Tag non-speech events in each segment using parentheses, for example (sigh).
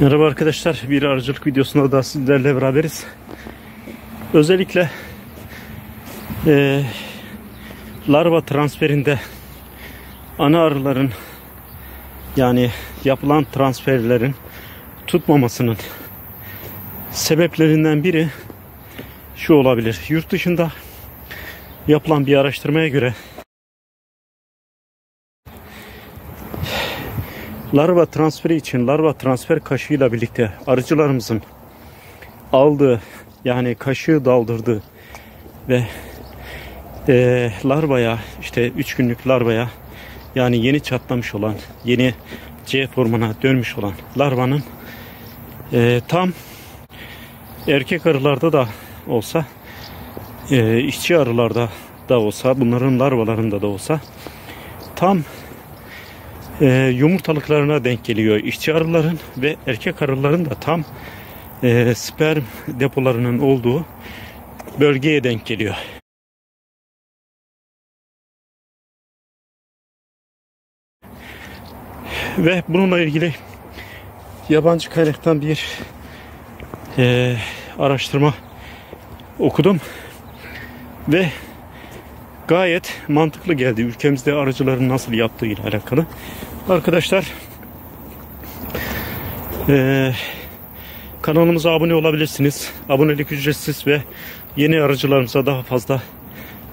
Merhaba arkadaşlar, bir arıcılık videosunda da sizlerle beraberiz. Özellikle e, larva transferinde ana arıların yani yapılan transferlerin tutmamasının sebeplerinden biri şu olabilir. Yurt dışında yapılan bir araştırmaya göre larva transferi için larva transfer kaşığıyla birlikte arıcılarımızın aldığı yani kaşığı daldırdığı ve e, larvaya işte 3 günlük larvaya yani yeni çatlamış olan yeni C formuna dönmüş olan larvanın e, tam erkek arılarda da olsa e, işçi arılarda da olsa bunların larvalarında da olsa tam e, yumurtalıklarına denk geliyor işçi arıların ve erkek arıların da tam e, sperm depolarının olduğu bölgeye denk geliyor. Ve bununla ilgili yabancı kaynaktan bir e, araştırma okudum ve gayet mantıklı geldi ülkemizde arıcıların nasıl yaptığı ile alakalı. Arkadaşlar e, kanalımıza abone olabilirsiniz. Abonelik ücretsiz ve yeni arıcılarımıza daha fazla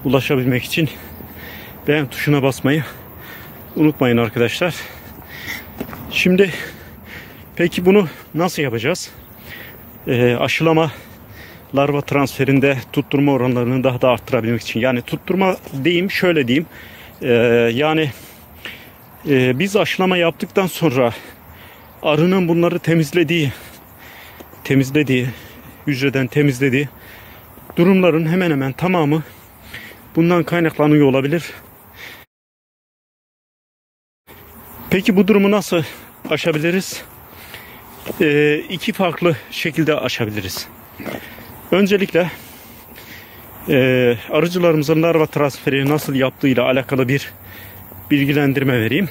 ulaşabilmek için beğen tuşuna basmayı unutmayın arkadaşlar. Şimdi peki bunu nasıl yapacağız? E, aşılama larva transferinde tutturma oranlarını daha da arttırabilmek için. Yani tutturma diyeyim şöyle diyeyim. E, yani e, biz aşılama yaptıktan sonra arının bunları temizlediği temizlediği hücreden temizlediği durumların hemen hemen tamamı bundan kaynaklanıyor olabilir. Peki bu durumu nasıl aşabiliriz? Ee, iki farklı şekilde aşabiliriz. Öncelikle e, arıcılarımızın larva transferi nasıl yaptığıyla alakalı bir bilgilendirme vereyim.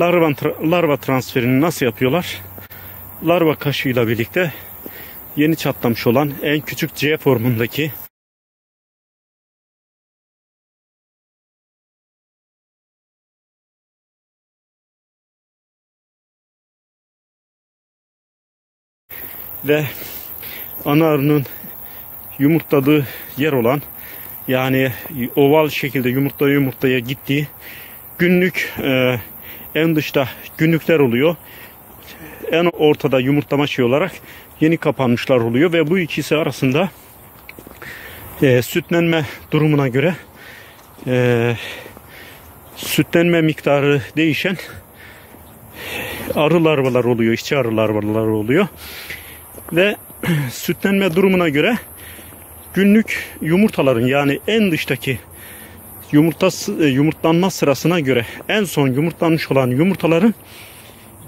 Larva, larva transferini nasıl yapıyorlar? Larva kaşığıyla birlikte yeni çatlamış olan en küçük C formundaki ve ana arının yumurtladığı yer olan yani oval şekilde yumurta yumurtaya gittiği günlük e, en dışta günlükler oluyor. En ortada yumurtlama şey olarak yeni kapanmışlar oluyor ve bu ikisi arasında e, sütlenme durumuna göre e, sütlenme miktarı değişen arı larvalar oluyor, işçi arı larvalar oluyor. Ve (clears throat) sütlenme durumuna göre günlük yumurtaların yani en dıştaki yumurta e, yumurtlanma sırasına göre en son yumurtlanmış olan yumurtaların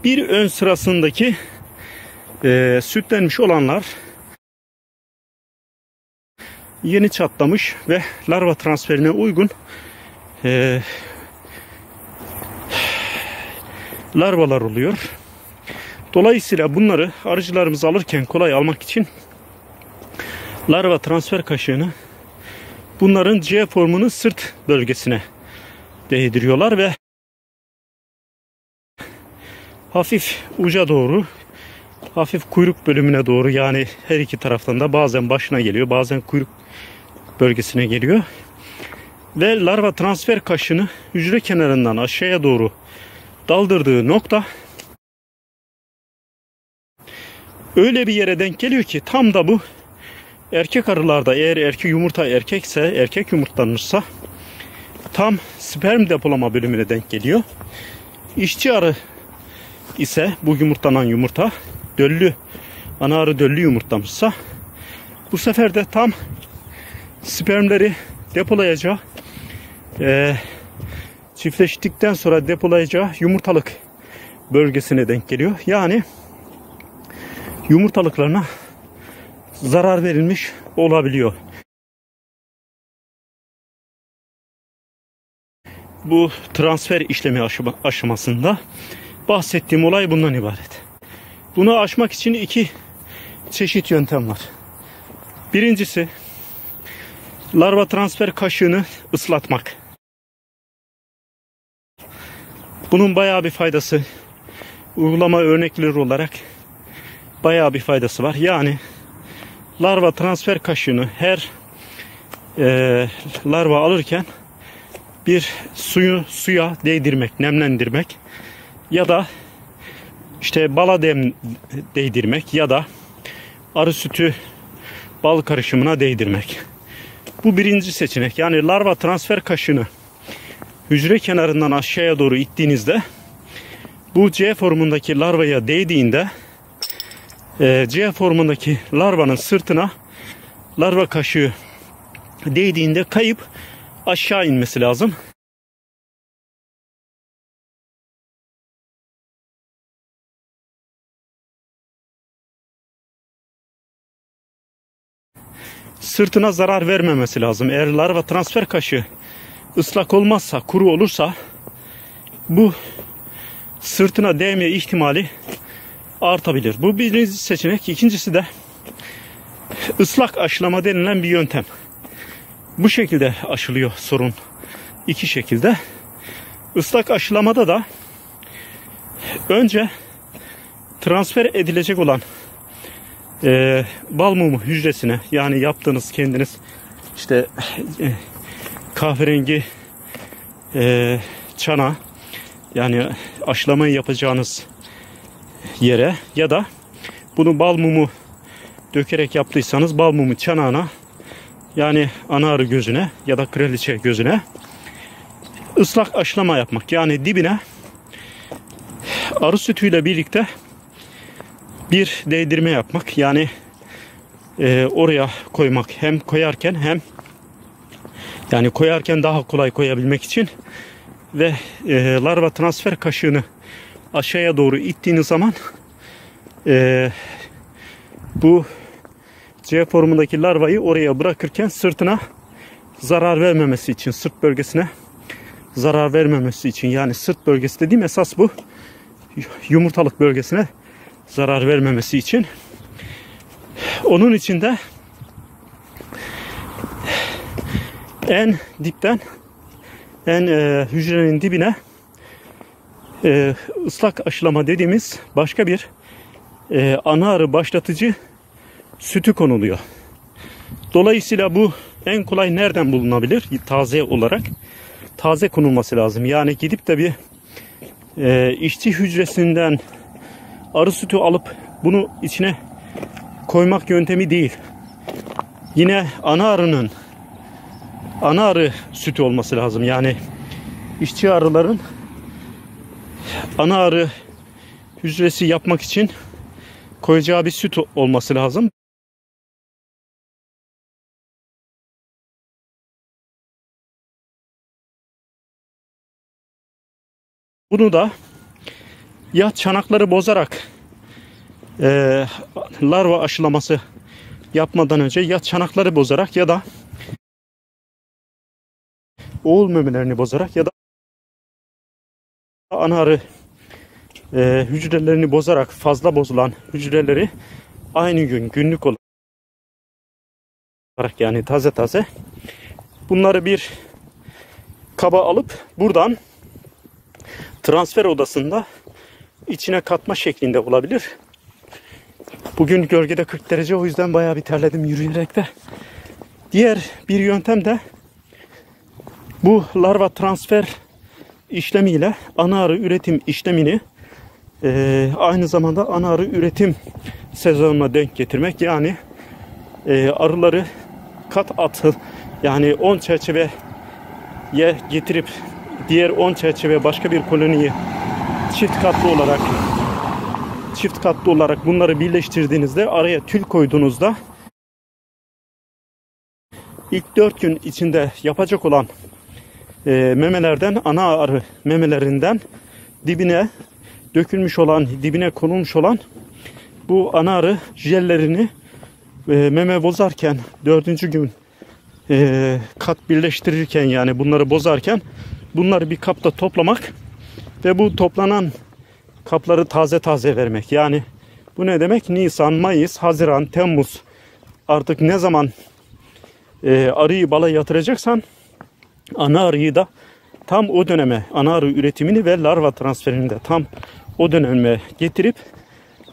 bir ön sırasındaki e, sütlenmiş olanlar yeni çatlamış ve larva transferine uygun e, larvalar oluyor. Dolayısıyla bunları arıcılarımız alırken kolay almak için larva transfer kaşığını bunların C formunu sırt bölgesine değdiriyorlar ve hafif uca doğru hafif kuyruk bölümüne doğru yani her iki taraftan da bazen başına geliyor bazen kuyruk bölgesine geliyor. Ve larva transfer kaşını hücre kenarından aşağıya doğru daldırdığı nokta öyle bir yere denk geliyor ki tam da bu erkek arılarda eğer erkek yumurta erkekse erkek yumurtlanırsa tam sperm depolama bölümüne denk geliyor. İşçi arı ise bu yumurtlanan yumurta döllü ana arı döllü yumurtlamışsa bu sefer de tam spermleri depolayacağı e, çiftleştikten sonra depolayacağı yumurtalık bölgesine denk geliyor. Yani yumurtalıklarına zarar verilmiş olabiliyor. Bu transfer işlemi aşamasında bahsettiğim olay bundan ibaret. Bunu aşmak için iki çeşit yöntem var. Birincisi larva transfer kaşığını ıslatmak. Bunun bayağı bir faydası uygulama örnekleri olarak bayağı bir faydası var. Yani larva transfer kaşığını her e, larva alırken bir suyu suya değdirmek, nemlendirmek ya da işte bala dem değdirmek ya da arı sütü bal karışımına değdirmek. Bu birinci seçenek. Yani larva transfer kaşığını hücre kenarından aşağıya doğru ittiğinizde bu C formundaki larvaya değdiğinde e, C formundaki larvanın sırtına larva kaşığı değdiğinde kayıp aşağı inmesi lazım. Sırtına zarar vermemesi lazım. Eğer larva transfer kaşığı ıslak olmazsa, kuru olursa bu sırtına değme ihtimali artabilir. Bu birinci seçenek. İkincisi de ıslak aşılama denilen bir yöntem. Bu şekilde aşılıyor sorun. İki şekilde. Islak aşılamada da önce transfer edilecek olan e, bal mumu hücresine yani yaptığınız kendiniz işte e, kahverengi e, çana yani aşılamayı yapacağınız yere ya da bunu bal mumu dökerek yaptıysanız bal mumu çanağına yani ana arı gözüne ya da kraliçe gözüne ıslak aşılama yapmak. Yani dibine arı sütüyle birlikte bir değdirme yapmak. Yani e, oraya koymak. Hem koyarken hem yani koyarken daha kolay koyabilmek için ve e, larva transfer kaşığını aşağıya doğru ittiğiniz zaman e, bu C formundaki larvayı oraya bırakırken sırtına zarar vermemesi için sırt bölgesine zarar vermemesi için yani sırt bölgesi dediğim esas bu yumurtalık bölgesine zarar vermemesi için. Onun için de en dipten en e, hücrenin dibine e, ıslak aşılama dediğimiz başka bir e, ana arı başlatıcı sütü konuluyor. Dolayısıyla bu en kolay nereden bulunabilir? Taze olarak taze konulması lazım. Yani gidip de bir e, işçi hücresinden arı sütü alıp bunu içine koymak yöntemi değil. Yine ana arının ana arı sütü olması lazım. Yani işçi arıların ana arı hücresi yapmak için koyacağı bir süt olması lazım. Bunu da ya çanakları bozarak e, larva aşılaması yapmadan önce ya çanakları bozarak ya da oğul memelerini bozarak ya da ana arı e, hücrelerini bozarak fazla bozulan hücreleri aynı gün günlük olarak yani taze taze bunları bir kaba alıp buradan transfer odasında içine katma şeklinde olabilir. Bugün gölgede 40 derece o yüzden bayağı bir terledim yürüyerek de. Diğer bir yöntem de bu larva transfer işlemiyle ana arı üretim işlemini e, aynı zamanda ana arı üretim sezonuna denk getirmek. Yani e, arıları kat atıl yani 10 çerçeveye getirip diğer 10 çerçeve başka bir koloniyi çift katlı olarak çift katlı olarak bunları birleştirdiğinizde araya tül koyduğunuzda ilk 4 gün içinde yapacak olan e, memelerden ana arı memelerinden dibine dökülmüş olan dibine konulmuş olan bu ana arı jellerini e, meme bozarken dördüncü gün e, kat birleştirirken yani bunları bozarken bunları bir kapta toplamak ve bu toplanan kapları taze taze vermek. Yani Bu ne demek? Nisan, Mayıs, Haziran, Temmuz artık ne zaman e, arıyı bala yatıracaksan ana arıyı da tam o döneme ana arı üretimini ve larva transferini de tam o döneme getirip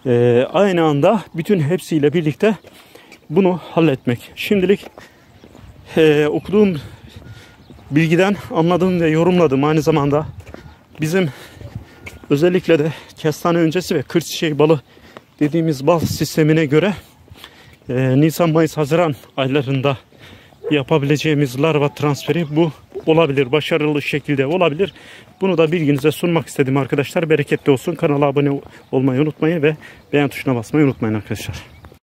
e, aynı anda bütün hepsiyle birlikte bunu halletmek. Şimdilik e, okuduğum bilgiden anladığım ve yorumladım aynı zamanda bizim özellikle de kestane öncesi ve kırçiçeği balı dediğimiz bal sistemine göre e, Nisan, Mayıs, Haziran aylarında yapabileceğimiz larva transferi bu olabilir. Başarılı şekilde olabilir. Bunu da bilginize sunmak istedim arkadaşlar. Bereketli olsun. Kanala abone olmayı unutmayın ve beğen tuşuna basmayı unutmayın arkadaşlar.